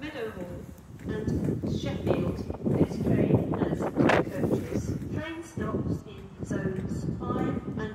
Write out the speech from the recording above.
Meadowhall, and Sheffield, this train has two coaches. Train stops in zones 5 and